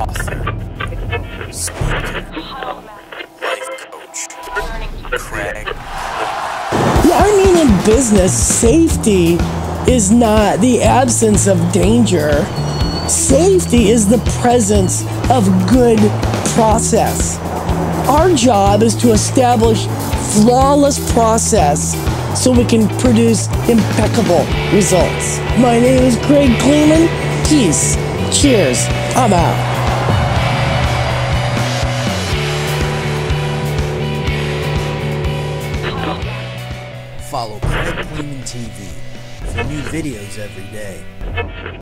author, speaker, life coach, Kraig. Yeah, I mean, in business, safety is not the absence of danger. Safety is the presence of good process. Our job is to establish flawless process so we can produce impeccable results. My name is Kraig Kleeman. Peace. Cheers. I'm out. Follow Kraig Kleeman TV for new videos every day.